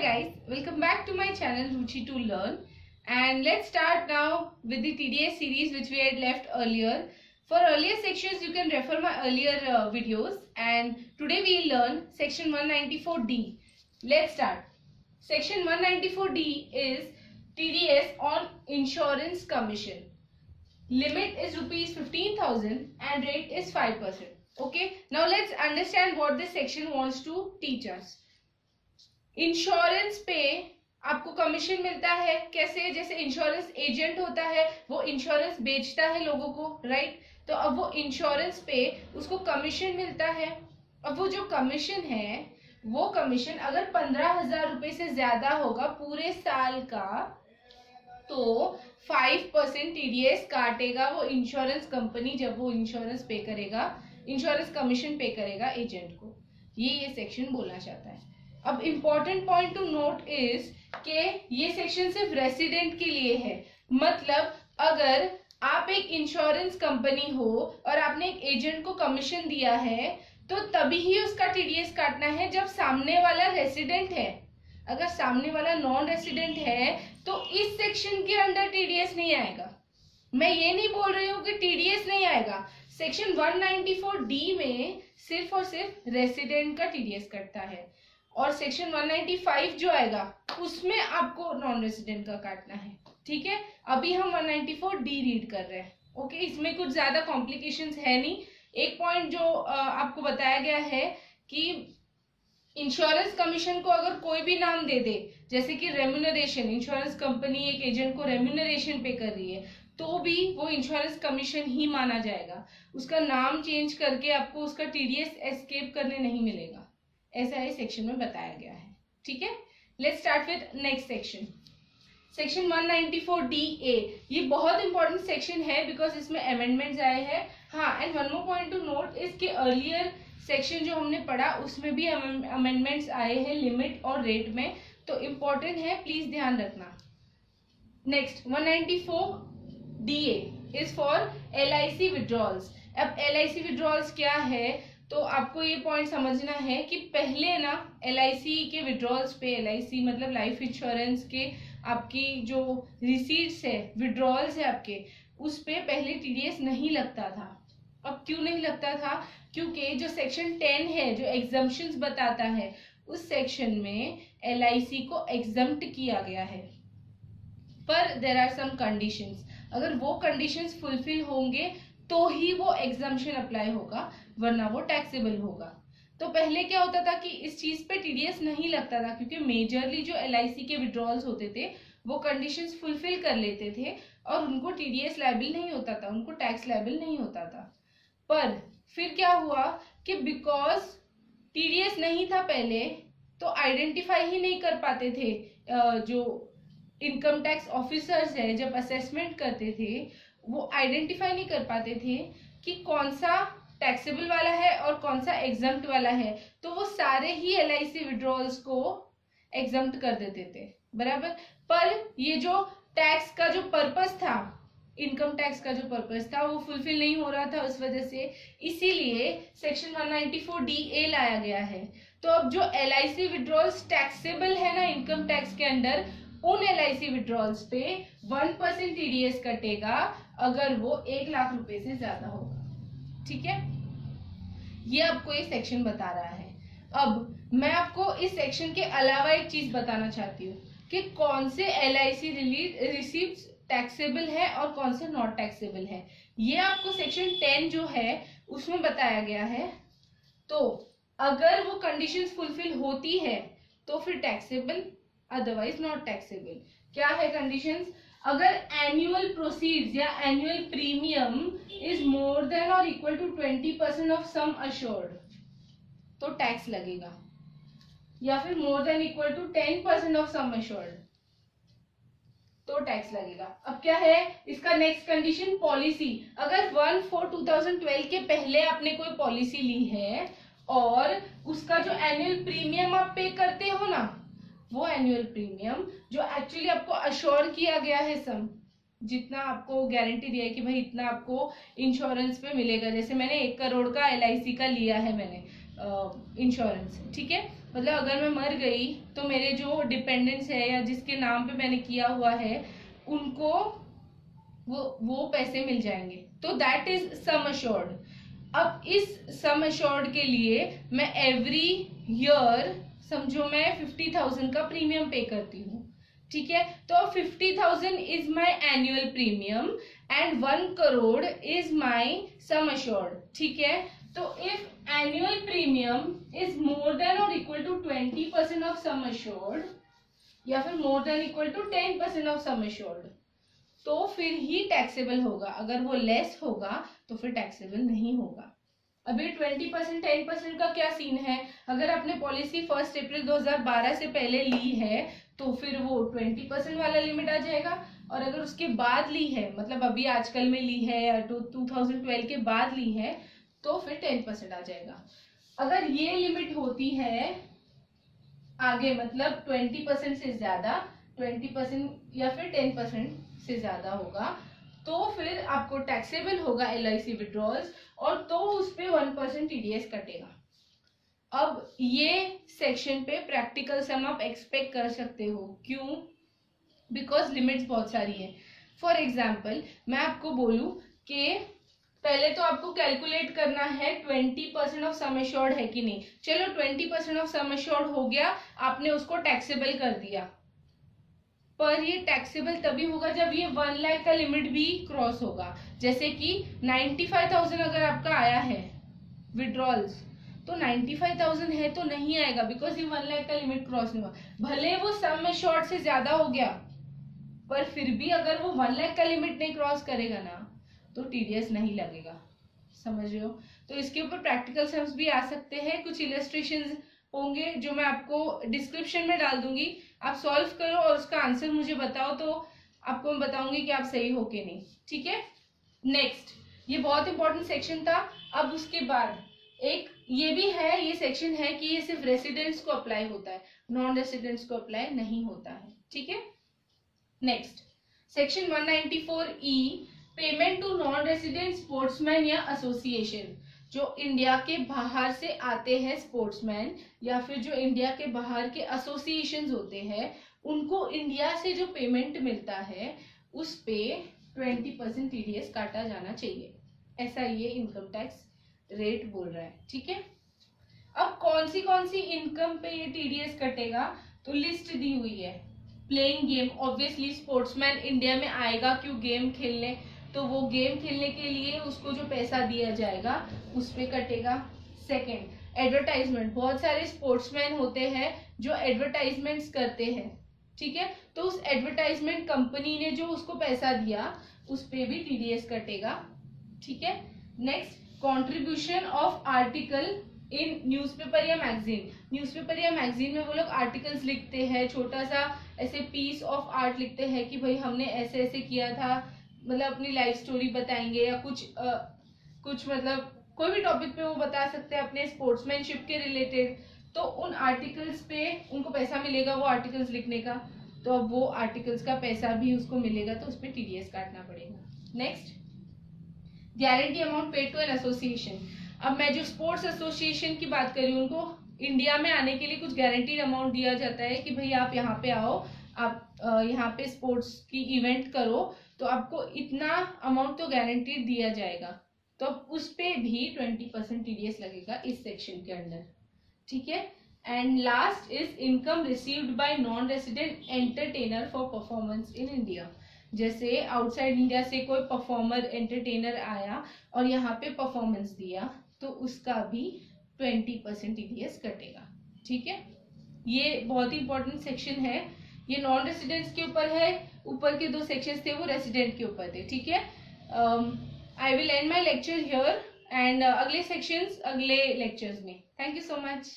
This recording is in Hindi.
guys, welcome back to my channel Ruchi to Learn and let's start now with the TDS series which we had left earlier. For earlier sections you can refer my earlier uh, videos and today we learn section 194D. Let's start. Section 194D is TDS on insurance commission. Limit is rupees 15,000 and rate is 5%. Okay, now let's understand what this section wants to teach us. Insurance पे आपको कमीशन मिलता है। कैसे? जैसे इंश्योरेंस एजेंट होता है, वो इंश्योरेंस बेचता है लोगों को राइट तो अब वो इंश्योरेंस पे उसको कमीशन मिलता है। अब वो जो कमीशन है, वो कमीशन अगर पंद्रह हज़ार रुपए से ज़्यादा होगा पूरे साल का तो फाइव परसेंट टीडीएस काटेगा वो इंश्योरेंस कंपनी जब वो इंश्योरेंस पे करेगा इंश्योरेंस कमीशन पे करेगा एजेंट को। ये ये सेक्शन बोलना चाहता है। अब important point to note is के ये सेक्शन सिर्फ़ रेसिडेंट के लिए है। मतलब अगर आप एक इंश्योरेंस कंपनी हो और आपने एक एजेंट को कमीशन दिया है तो तभी ही उसका टीडीएस काटना है जब सामने वाला रेसिडेंट है। अगर सामने वाला नॉन रेसिडेंट है तो इस सेक्शन के अंडर टीडीएस नहीं आएगा। मैं ये नहीं बोल रही हूँ कि टीडीएस नहीं आएगा। सेक्शन 194 डी में सिर्फ़ और सिर्फ़ रेसिडेंट का टीडीएस कटता है। और सेक्शन 195 जो आएगा, उसमें आपको नॉन रेसिडेंट का काटना है। ठीक है? अभी हम 194 डी रीड कर रहे हैं। ओके? इसमें कुछ ज़्यादा कॉम्प्लिकेशंस है नहीं। एक पॉइंट जो आपको बताया गया है कि इंश्योरेंस कमीशन को अगर कोई भी नाम दे दे, जैसे कि रेम्यूनरेशन इंश्योरेंस कंपनी एक एजेंट को रेम्यूनरेशन पे कर रही है तो भी वो इंश्योरेंस कमीशन ही माना जाएगा। उसका नाम चेंज करके आपको उसका टीडीएस एस्केप करने नहीं मिलेगा। ऐसा इस सेक्शन में बताया गया है। ठीक है? Let start with next section section 194 D A ये बहुत इंपॉर्टेंट सेक्शन है बिकॉज़ इसमें अमेंडमेंट्स आए हैं। हाँ and one more point to note इसके अर्लियर सेक्शन जो हमने पढ़ा, उसमें भी अमेंडमेंट्स आए हैं लिमिट और रेट में। तो इम्पोर्टेंट है प्लीज़ ध्यान रखना। Next 194 D A is for L I C withdrawals अब एल आई सी विड्रॉल्स क्या है? तो आपको ये पॉइंट समझना है कि पहले ना एलआईसी के विड्रॉल्स पे एलआईसी मतलब लाइफ इंश्योरेंस के आपकी जो रिसीट्स है विड्रॉल्स है आपके, उस पर पहले टीडीएस नहीं लगता था। अब क्यों नहीं लगता था? क्योंकि जो सेक्शन टेन है, जो एग्जाम्शन बताता है, उस सेक्शन में एलआईसी को एग्जाम्प्ट किया गया है। पर देर आर सम कंडीशंस अगर वो कंडीशंस फुलफिल होंगे तो ही वो एग्जामेशन अप्लाई होगा, वरना वो टैक्सेबल होगा। तो पहले क्या होता था कि इस चीज़ पे टीडीएस नहीं लगता था, क्योंकि मेजरली जो LIC के विड्रॉल्स होते थे, वो कंडीशंस फुलफिल कर लेते थे और उनको टीडीएस लाइबल नहीं होता था, उनको टैक्स लाइबल नहीं होता था। पर फिर क्या हुआ कि बिकॉज़ टीडीएस नहीं था पहले तो आइडेंटिफाई ही नहीं कर पाते थे जो इनकम टैक्स ऑफिसर्स है, जब असेसमेंट करते थे वो आइडेंटिफाई नहीं कर पाते थे कि कौन सा टैक्सेबल वाला है और कौन सा एग्जाम्प्ट वाला है। तो वो सारे ही एल आई सी विड्रॉल्स को एग्जाम्प्ट कर देते थे, बराबर? पर ये जो टैक्स का जो पर्पस था इनकम टैक्स का जो पर्पस था, वो फुलफिल नहीं हो रहा था उस वजह से। इसीलिए सेक्शन 194 डी ए लाया गया है। तो अब जो L I C withdrawals taxable है ना इनकम टैक्स के अंडर उन एल आई सी विड्रॉल्स पे वन परसेंट टीडीएस कटेगा अगर वो एक लाख रुपए से ज़्यादा होगा। ठीक है? ये आपको ये सेक्शन बता रहा है। अब मैं आपको इस सेक्शन के अलावा एक चीज़ बताना चाहती हूँ कि कौन से L I C receive taxable है और कौन से नॉट टैक्सेबल है। ये आपको सेक्शन टेन जो है, उसमें बताया गया है। तो अगर वो कंडीशंस फुलफिल होती है तो फिर टैक्सेबल अदरवाइज़ नॉट टैक्सेबल क्या है कंडीशंस अगर एनुअल प्रोसीड या annual premium is more than और equal to twenty percent of sum assured तो टैक्स लगेगा। या फिर more than equal to ten percent of sum assured तो टैक्स लगेगा। अब क्या है इसका नेक्स्ट कंडीशन पॉलिसी अगर one four two thousand twelve के पहले आपने कोई पॉलिसी ली है और उसका जो एनुअल प्रीमियम आप पे करते हो ना वो एनुअल प्रीमियम जो एक्चुअली आपको अश्योर किया गया है सम जितना आपको गारंटी दिया है कि भाई इतना आपको इंश्योरेंस पे मिलेगा। जैसे मैंने एक करोड़ का एलआईसी का लिया है मैंने इंश्योरेंस ठीक है? मतलब अगर मैं मर गई तो मेरे जो डिपेंडेंट्स है या जिसके नाम पे मैंने किया हुआ है, उनको वो वो पैसे मिल जाएँगे। तो दैट इज़ सम अश्योर्ड अब इस सम अश्योर्ड के लिए मैं एवरी ईयर समझो मैं फिफ्टी थाउज़ेंड का प्रीमियम पे करती हूँ, ठीक है? तो fifty thousand is my annual premium and one crore is my sum assured ठीक है? तो if annual premium is more than और equal to twenty percent of sum assured या फिर more than equal to ten percent of sum assured तो फिर ही टैक्सेबल होगा। अगर वो लेस होगा तो फिर टैक्सेबल नहीं होगा। अभी ट्वेंटी परसेंट टेन परसेंट का क्या सीन है? अगर आपने पॉलिसी फ़र्स्ट अप्रैल 2012 से पहले ली है तो फिर वो ट्वेंटी परसेंट वाला लिमिट आ जाएगा। और अगर उसके बाद ली है मतलब अभी आजकल में ली है या टू थाउज़ेंड ट्वेल्व के बाद ली है तो फिर टेन परसेंट आ जाएगा। अगर ये लिमिट होती है, आगे मतलब ट्वेंटी परसेंट से ज़्यादा ट्वेंटी परसेंट या फिर टेन परसेंट से ज़्यादा होगा तो फिर आपको टैक्सेबल होगा एल आई सी विड्रॉल्स और तो उस पर वन परसेंट टीडीएस कटेगा। अब ये सेक्शन पे प्रैक्टिकल सम आप एक्सपेक्ट कर सकते हो। क्यों? बिकॉज़ लिमिट्स बहुत सारी है। फॉर एग्ज़ाम्पल मैं आपको बोलूँ कि पहले तो आपको कैलकुलेट करना है twenty percent of sum assured है कि नहीं। चलो twenty percent of sum assured हो गया, आपने उसको टैक्सेबल कर दिया। पर ये टैक्सेबल तभी होगा जब ये वन लाख का लिमिट भी क्रॉस होगा। जैसे कि नाइन्टी फाइव थाउज़ेंड अगर आपका आया है विड्रॉल्स तो नाइन्टी फाइव थाउज़ेंड है तो नहीं आएगा बिकॉज़ ये वन लाख का लिमिट क्रॉस नहीं हुआ भले वो सम में शॉर्ट से ज़्यादा हो गया, पर फिर भी अगर वो वन लाख का लिमिट नहीं क्रॉस करेगा ना तो टीडीएस नहीं लगेगा। समझ रहे हो? तो इसके ऊपर प्रैक्टिकल सम्स भी आ सकते हैं, कुछ इलेस्ट्रेशन होंगे जो मैं आपको डिस्क्रिप्शन में डाल दूँगी। आप सॉल्व करो और उसका आंसर मुझे बताओ तो आपको मैं बताऊँगी कि आप सही हो कि नहीं। ठीक है? नेक्स्ट ये बहुत इंपॉर्टेंट सेक्शन था। अब उसके बाद, एक, ये भी है, ये सेक्शन है कि ये सिर्फ़ रेसिडेंट्स को अप्लाई होता है। नॉन रेसिडेंट्स को अप्लाई नहीं होता है। ठीक है? Next section 194 E payment to non resident sportsman या एसोसिएशन जो इंडिया के बाहर से आते हैं स्पोर्ट्समैन या फिर जो इंडिया के बाहर के एसोसिएशन होते हैं, उनको इंडिया से जो पेमेंट मिलता है, उस पे ट्वेंटी परसेंट टीडीएस काटा जाना चाहिए। ऐसा ये इनकम टैक्स रेट बोल रहा है, ठीक है? अब कौन सी कौन सी इनकम पे ये टीडीएस कटेगा? तो लिस्ट दी हुई है। Playing game obviously sportsman India में आएगा क्यों? गेम खेलने। तो वो गेम खेलने के लिए उसको जो पैसा दिया जाएगा, उस पर कटेगा। सेकेंड एडवर्टाइजमेंट बहुत सारे स्पोर्ट्समैन होते हैं जो एडवर्टाइजमेंट्स करते हैं, ठीक है? तो उस एडवर्टाइजमेंट कंपनी ने जो उसको पैसा दिया, उस पर भी टीडीएस कटेगा, ठीक है? Next contribution of article in newspaper या मैगजीन न्यूज़पेपर या मैगजीन में वो लोग आर्टिकल्स लिखते हैं, छोटा सा ऐसे पीस ऑफ़ आर्ट लिखते हैं कि भाई हमने ऐसे ऐसे किया था मतलब अपनी लाइफ स्टोरी बताएँगे या कुछ आ, कुछ मतलब कोई भी टॉपिक पे वो बता सकते हैं अपने स्पोर्ट्समैनशिप के रिलेटेड तो उन आर्टिकल्स पे उनको पैसा मिलेगा वो आर्टिकल्स लिखने का तो अब वो आर्टिकल्स का पैसा भी उसको मिलेगा तो उस पर टीडीएस काटना पड़ेगा। Next guarantee amount paid to an association अब मैं जो स्पोर्ट्स एसोसिएशन की बात करी उनको इंडिया में आने के लिए कुछ गारंटीड अमाउंट दिया जाता है कि भाई आप यहाँ पे आओ आप यहाँ पे स्पोर्ट्स की इवेंट करो तो आपको इतना अमाउंट तो गारंटी दिया जाएगा। तो उस पर भी ट्वेंटी परसेंट टीडीएस लगेगा इस सेक्शन के अंदर। ठीक है? And last is income received by non resident entertainer for performance in India जैसे आउटसाइड इंडिया से कोई परफॉर्मर एंटरटेनर आया और यहाँ पे परफॉर्मेंस दिया तो उसका भी ट्वेंटी परसेंट टीडीएस कटेगा। ठीक है? ये बहुत ही इंपॉर्टेंट सेक्शन है। ये नॉन रेसिडेंट्स के ऊपर है, ऊपर के दो सेक्शन थे, वो रेसिडेंट के ऊपर थे, ठीक है? I will end my lecture here and अगले सेक्शंस अगले लेक्चर्स में. Thank you so much